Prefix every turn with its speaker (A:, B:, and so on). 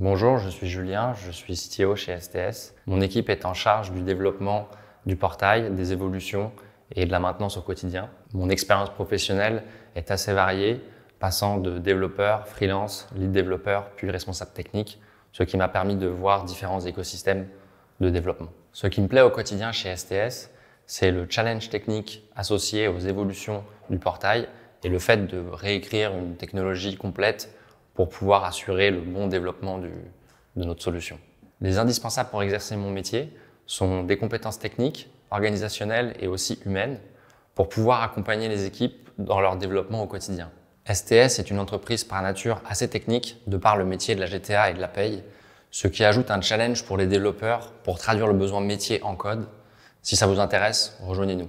A: Bonjour, je suis Julien, je suis CTO chez STS. Mon équipe est en charge du développement du portail, des évolutions et de la maintenance au quotidien. Mon expérience professionnelle est assez variée, passant de développeur, freelance, lead développeur, puis responsable technique, ce qui m'a permis de voir différents écosystèmes de développement. Ce qui me plaît au quotidien chez STS, c'est le challenge technique associé aux évolutions du portail et le fait de réécrire une technologie complète pour pouvoir assurer le bon développement de notre solution. Les indispensables pour exercer mon métier sont des compétences techniques, organisationnelles et aussi humaines pour pouvoir accompagner les équipes dans leur développement au quotidien. STS est une entreprise par nature assez technique de par le métier de la GTA et de la paye, ce qui ajoute un challenge pour les développeurs pour traduire le besoin métier en code. Si ça vous intéresse, rejoignez-nous.